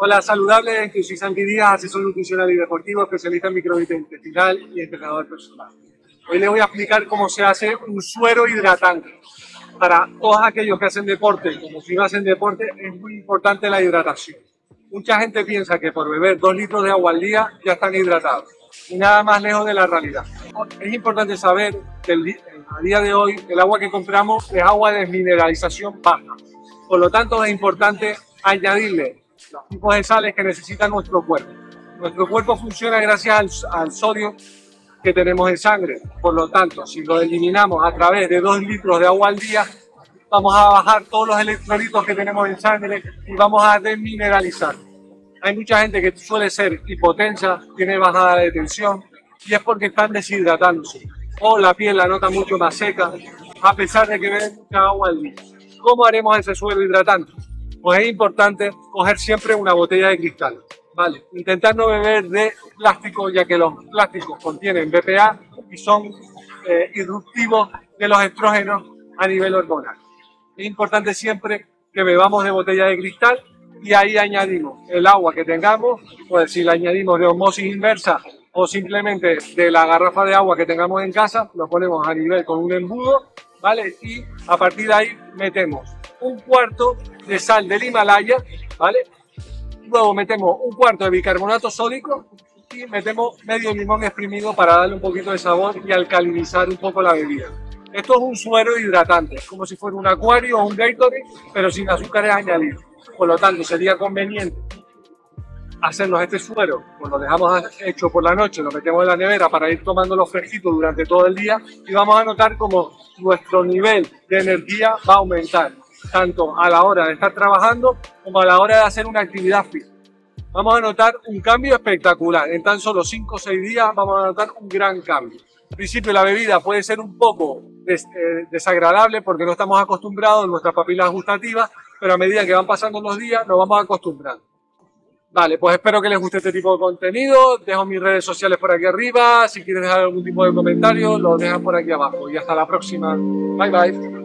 Hola, saludable, que soy Santi Díaz, asesor nutricional y deportivo, especialista en microbiota intestinal y entrenador personal. Hoy les voy a explicar cómo se hace un suero hidratante. Para todos aquellos que hacen deporte, como si no hacen deporte, es muy importante la hidratación. Mucha gente piensa que por beber dos litros de agua al día ya están hidratados. Y nada más lejos de la realidad. Es importante saber que a día de hoy el agua que compramos es agua de mineralización baja. Por lo tanto, es importante añadirle los tipos de sales que necesita nuestro cuerpo. Nuestro cuerpo funciona gracias al, sodio que tenemos en sangre. Por lo tanto, si lo eliminamos a través de dos litros de agua al día, vamos a bajar todos los electrolitos que tenemos en sangre y vamos a desmineralizar. Hay mucha gente que suele ser hipotensa, tiene bajada de tensión y es porque están deshidratándose o la piel la nota mucho más seca a pesar de que beben mucha agua al día. ¿Cómo haremos ese suelo hidratante? Pues es importante coger siempre una botella de cristal. Vale, intentar no beber de plástico ya que los plásticos contienen BPA y son eh, irruptivos de los estrógenos a nivel hormonal. Es importante siempre que bebamos de botella de cristal y ahí añadimos el agua que tengamos, pues si la añadimos de osmosis inversa o simplemente de la garrafa de agua que tengamos en casa, lo ponemos a nivel con un embudo, ¿vale? Y a partir de ahí metemos un cuarto de sal del Himalaya, ¿vale? Luego metemos un cuarto de bicarbonato sódico y metemos medio limón exprimido para darle un poquito de sabor y alcalinizar un poco la bebida. Esto es un suero hidratante, como si fuera un acuario o un Gatorade, pero sin azúcares añadidos. Por lo tanto, sería conveniente hacernos este suero, pues lo dejamos hecho por la noche, lo metemos en la nevera para ir tomando los fresquitos durante todo el día y vamos a notar como nuestro nivel de energía va a aumentar, tanto a la hora de estar trabajando como a la hora de hacer una actividad física. Vamos a notar un cambio espectacular. En tan solo 5 o 6 días vamos a notar un gran cambio. Al principio la bebida puede ser un poco eh, desagradable porque no estamos acostumbrados a nuestras papilas gustativas, pero a medida que van pasando los días nos vamos acostumbrando. Vale, pues espero que les guste este tipo de contenido. Dejo mis redes sociales por aquí arriba. Si quieren dejar algún tipo de comentario, lo dejan por aquí abajo. Y hasta la próxima. Bye bye.